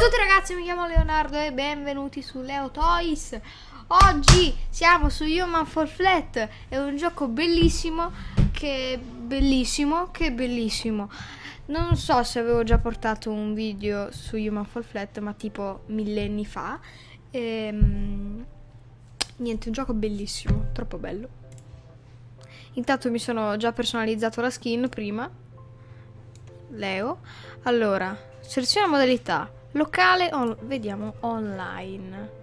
a tutti ragazzi, mi chiamo Leonardo e benvenuti su Leo Toys. Oggi siamo su Human Fall Flat, è un gioco bellissimo, che bellissimo, che bellissimo. Non so se avevo già portato un video su Human Fall Flat, ma tipo millenni fa. Ehm, niente, un gioco bellissimo, troppo bello. Intanto mi sono già personalizzato la skin prima. Leo. Allora, seleziona modalità. Locale, on- vediamo online.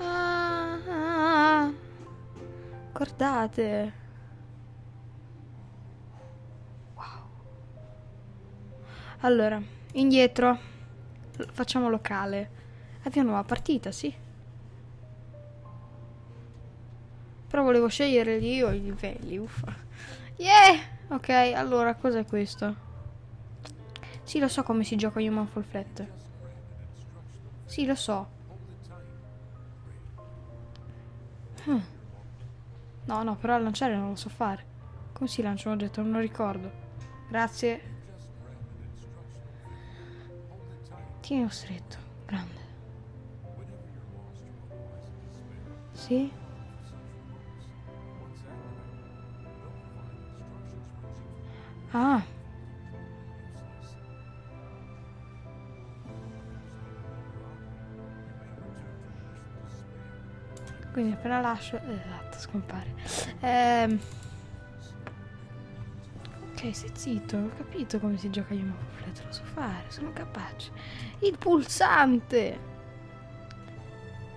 Ah, ah, guardate. Wow. Allora, indietro. Facciamo locale. Avvia nuova partita, sì. Però volevo scegliere io i livelli, uffa. Yeah! Ok, allora, cos'è questo? Sì, lo so come si gioca Human Fall Flat. Sì, lo so. Hmm. No, no, però lanciare non lo so fare. Come si lancia un oggetto? Non lo ricordo. Grazie. Tienilo stretto. Grande. Sì? Ah. Quindi appena lascio... Esatto, scompare. Ehm... Ok, sei zitto, ho capito come si gioca Human Flat, lo so fare, sono capace. Il pulsante!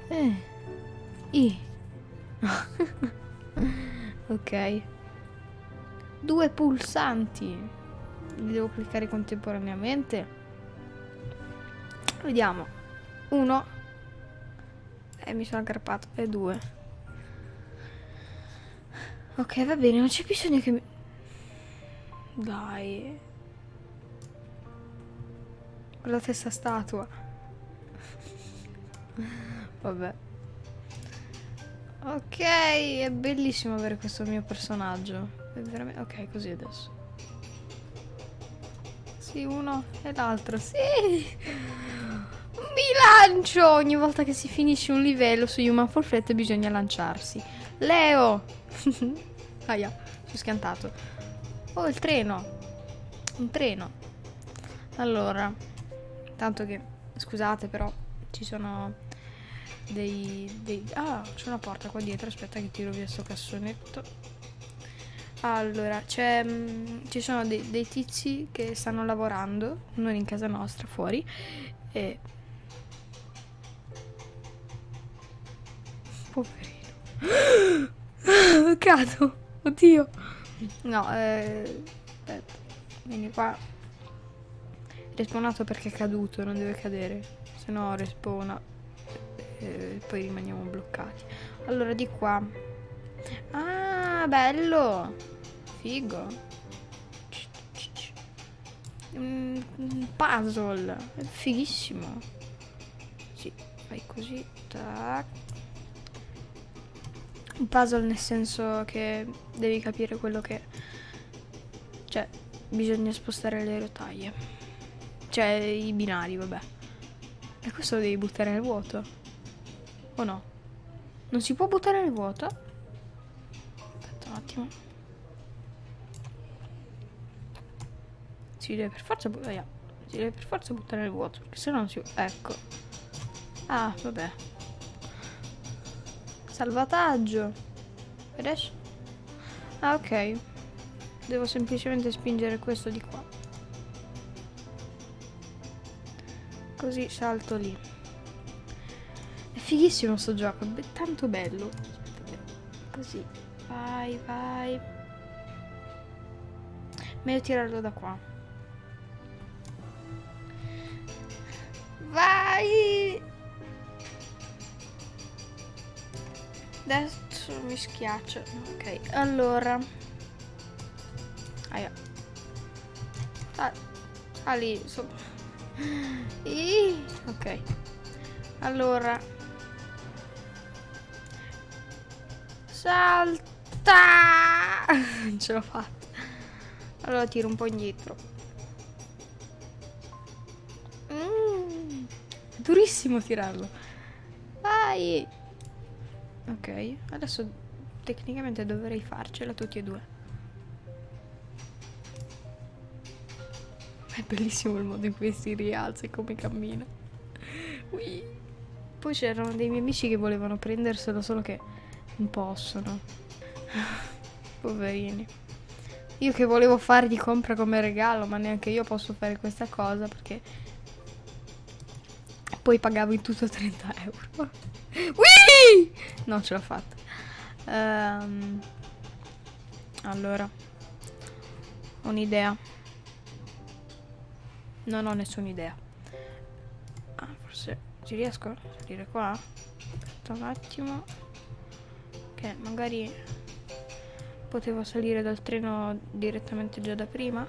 Eh. I. ok. Due pulsanti. Li devo cliccare contemporaneamente. Vediamo. Uno. E mi sono aggrappato. E due. Ok, va bene, non c'è bisogno che mi... Dai. Guardate sta statua. Vabbè. Ok, è bellissimo avere questo mio personaggio. È veramente... Ok, così adesso. Sì, uno e l'altro. Sì! Lancio! Ogni volta che si finisce un livello su Human Flat bisogna lanciarsi. Leo! Aia, sono schiantato. Oh, il treno. Un treno. Allora, tanto che... Scusate però, ci sono dei... dei... Ah, c'è una porta qua dietro. Aspetta che tiro via sto cassonetto. Allora, mm, ci sono dei, dei tizi che stanno lavorando, non in casa nostra, fuori. E... Poverino. Cado. Oddio. No, eh... Vieni qua. Respawnato perché è caduto, non deve cadere. Se no respawna. E poi rimaniamo bloccati. Allora, di qua. Ah, bello. Figo. Un un puzzle. Fighissimo. Sì, fai così. Tac. Puzzle nel senso che devi capire quello che... Cioè, bisogna spostare le rotaie. Cioè, i binari, vabbè. E questo lo devi buttare nel vuoto. O no? Non si può buttare nel vuoto? Aspetta un attimo. Si deve per forza buttare. Si deve per forza buttare nel vuoto. Perché se no si. Ecco. Ah, vabbè. Salvataggio. Adesso? Ah, ok. Devo semplicemente spingere questo di qua. Così salto lì. È fighissimo sto gioco, è tanto bello. Così. Vai, vai. Meglio tirarlo da qua. Adesso mi schiaccio. Ok, allora. Aia. Ah, sali sopra. Ih, ok. Allora. Salta! Non ce l'ho fatta. Allora tiro un po' indietro. durissimo tirarlo. Vai! Ok, adesso tecnicamente dovrei farcela tutti e due. È bellissimo il modo in cui si rialza e come cammina. Ui. Poi c'erano dei miei amici che volevano prenderselo, solo che non possono. Poverini. Io che volevo fargli compra come regalo, ma neanche io posso fare questa cosa perché poi pagavo in tutto 30 euro. Whee! No, ce l'ho fatta. Um, allora, un'idea. Non ho nessuna idea. Ah, forse ci riesco a salire qua? Aspetta un attimo. Che magari potevo salire dal treno direttamente già da prima.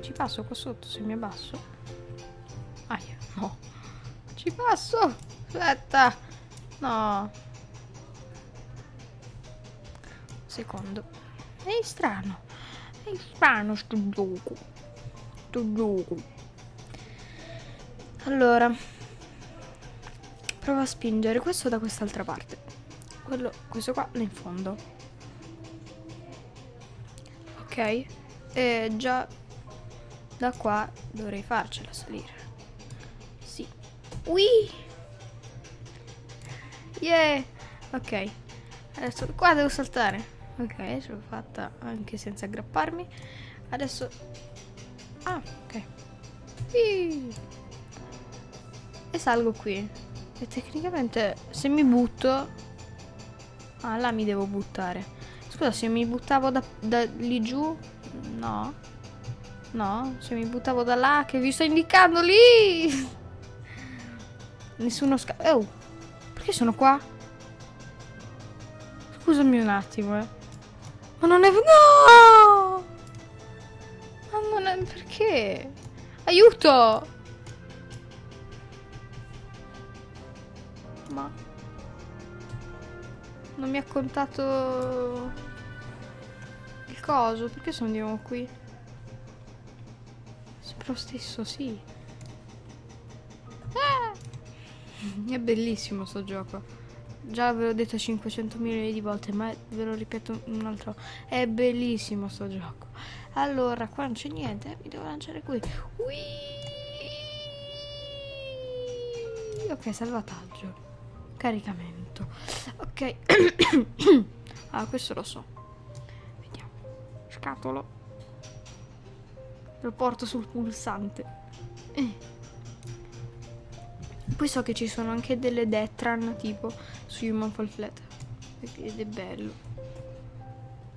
Ci passo qua sotto se mi abbasso. Passo. Aspetta. No. Secondo. È strano. È strano sto gioco. Sto gioco. Allora. Prova a spingere questo da quest'altra parte. Quello, questo qua là in fondo. Ok. E già da qua dovrei farcela salire. Ui! Yeah! Ok. Adesso qua devo saltare. Ok, ce l'ho fatta anche senza aggrapparmi. Adesso... Ah, ok. Sì. E salgo qui. E tecnicamente se mi butto... Ah, là mi devo buttare. Scusa, se mi buttavo da, da lì giù... No. No, se mi buttavo da là che vi sto indicando lì. Nessuno scappa. Oh, perché sono qua? Scusami un attimo, eh. Ma non è... No! Ma non è... Perché? Aiuto! Ma... Non mi ha contato... Il coso? Perché sono di nuovo qui? Sempre lo stesso, sì. È bellissimo sto gioco. Già ve l'ho detto 500 milioni di volte, ma ve lo ripeto un altro. È bellissimo sto gioco. Allora, qua non c'è niente, mi devo lanciare qui. Ui! Ok, salvataggio. Caricamento. Ok. ah, questo lo so. Vediamo. Scatolo. Lo porto sul pulsante. Eh. Poi so che ci sono anche delle Detran tipo su Human Fall Flat. Ed è bello.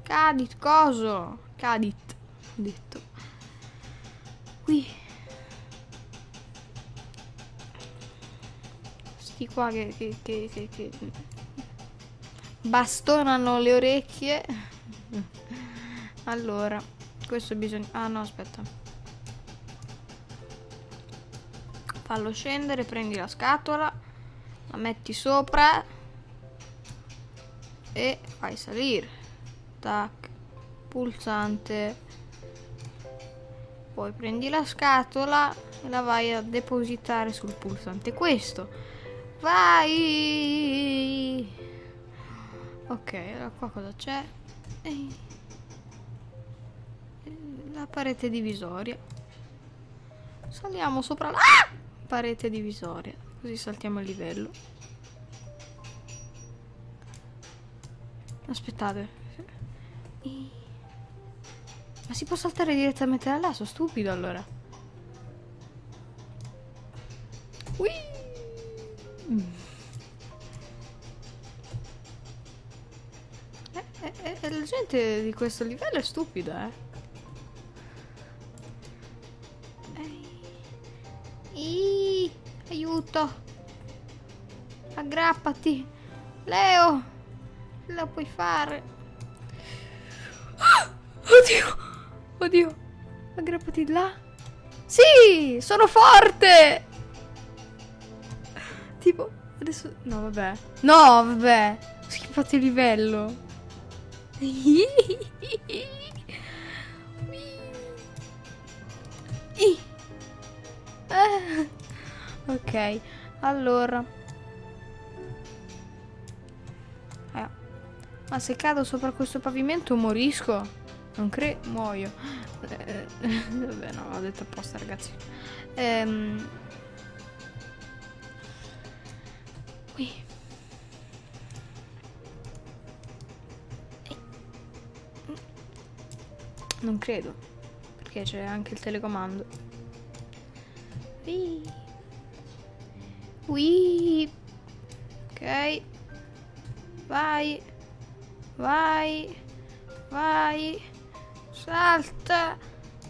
Cadit, coso? Cadit, ho detto. Qui. Sti qua che, che, che, che, che bastonano le orecchie. Allora, questo bisogna... Ah no, aspetta. Fallo scendere, prendi la scatola, la metti sopra e fai salire. Tac, pulsante. Poi prendi la scatola e la vai a depositare sul pulsante. Questo. Vai! Ok, allora qua cosa c'è? La parete divisoria. Saliamo sopra la... Ah! Parete divisoria così saltiamo il livello. Aspettate. Ma si può saltare direttamente da là? Sono stupido allora. Ui. Eh, eh, eh, la gente di questo livello è stupida eh aiuto. Aggrappati. Leo. Lo puoi fare. oddio. Oddio. Aggrappati là. Sì, sono forte. Tipo, adesso... No, vabbè. No, vabbè. Ho schifato il livello. Ok, allora. Eh. Ma se cado sopra questo pavimento morisco? Non credo, muoio. Eh, vabbè, no, ho detto apposta, ragazzi. Ehm. Qui. Non credo, perché c'è anche il telecomando. Whee. Whee. Ok. Vai. Vai. Vai. Salta.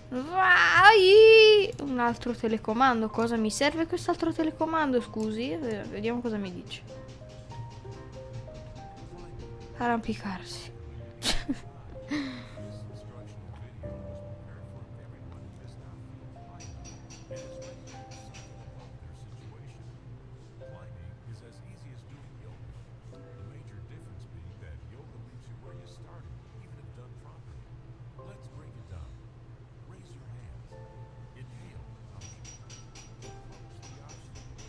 Vai. Un altro telecomando. Cosa mi serve quest'altro telecomando? Scusi. Vediamo cosa mi dice. Arrampicarsi.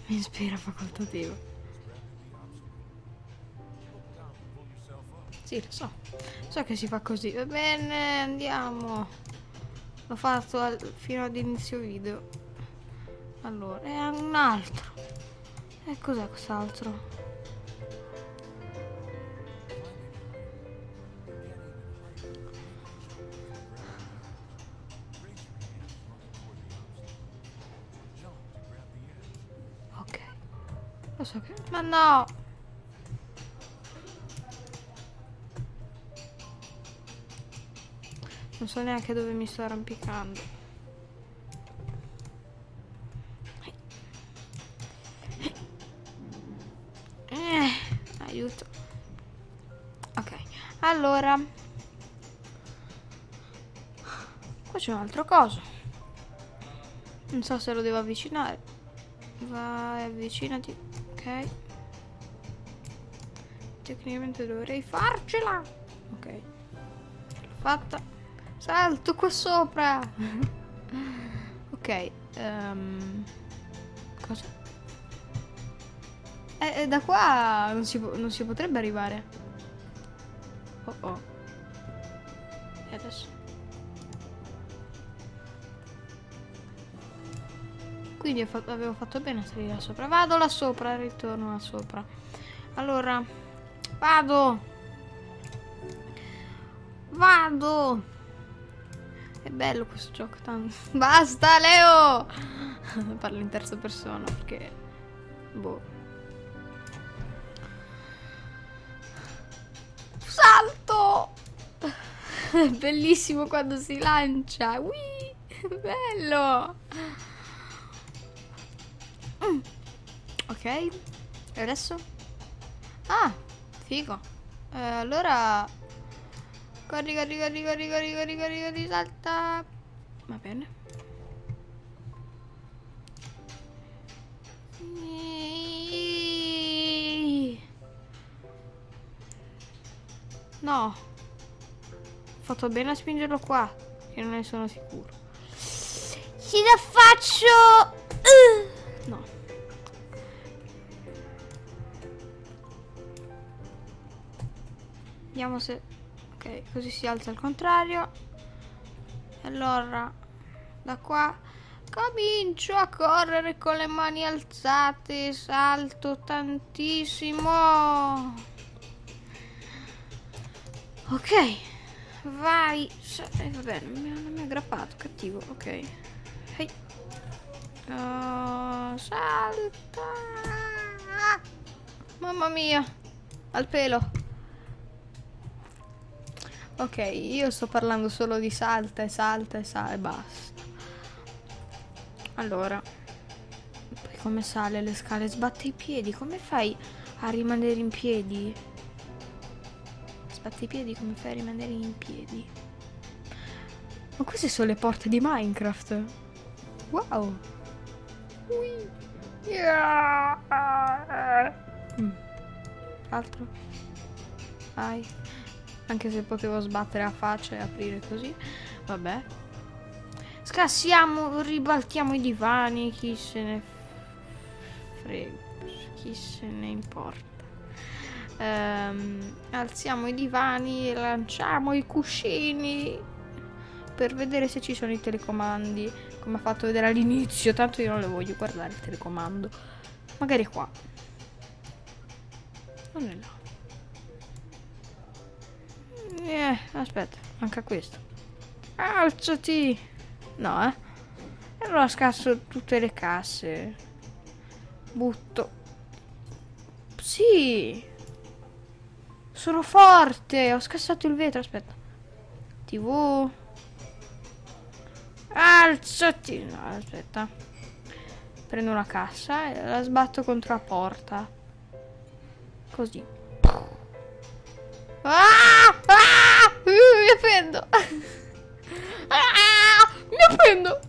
Mi ispira facoltativo. Sì, lo so. So che si fa così. Va bene, andiamo. L'ho fatto al, fino ad inizio video. Allora, è un altro. E cos'è quest'altro? Lo so che... Ma no! Non so neanche dove mi sto arrampicando. Eh, aiuto. Ok, allora. Qua c'è un altro coso. Non so se lo devo avvicinare. Vai, avvicinati. Tecnicamente dovrei farcela. Ok. L'ho fatta. Salto qua sopra. ok. Um, cosa? Eh, eh, da qua non si, non si potrebbe arrivare. Oh oh. E adesso? Quindi avevo fatto bene a salire là sopra. Vado là sopra, ritorno là sopra. Allora, vado. Vado. È bello questo gioco tanto. Basta, Leo! Parlo in terza persona perché... Boh. Salto! Bellissimo quando si lancia. Ui, bello! Mm. Ok, e adesso? Ah, figo. Eh, allora... Corri, corri, corri, corri, corri, corri, corri, corri, salta. Va bene. No. Ho fatto bene a spingerlo qua, che non ne sono sicuro. Ce la faccio! Uh. No. Vediamo se... Ok, così si alza al contrario. Allora, da qua comincio a correre con le mani alzate, salto tantissimo. Ok, vai. Eh, vabbè, non mi, non mi ha aggrappato, cattivo. Ok. Hey. Oh, salta. Mamma mia, al pelo. Ok, io sto parlando solo di salta e salta e salta e basta. Allora, poi come sale le scale? Sbatte i piedi, come fai a rimanere in piedi? Sbatte i piedi, come fai a rimanere in piedi? Ma queste sono le porte di Minecraft. Wow. Yeah. Mm. Altro? Vai. Anche se potevo sbattere a faccia e aprire così. Vabbè. Scassiamo, ribaltiamo i divani, chi se ne frega. Chi se ne importa. Ehm, alziamo i divani e lanciamo i cuscini per vedere se ci sono i telecomandi come ha fatto vedere all'inizio tanto io non le voglio guardare il telecomando magari qua non è là eh, aspetta manca questo alzati no eh e allora scasso tutte le casse butto sì sono forte! Ho scassato il vetro, aspetta. TV. Alzati! No, aspetta. Prendo una cassa e la sbatto contro la porta. Così. Ah! Ah! Uh, mi appendo! Ah! Mi appendo!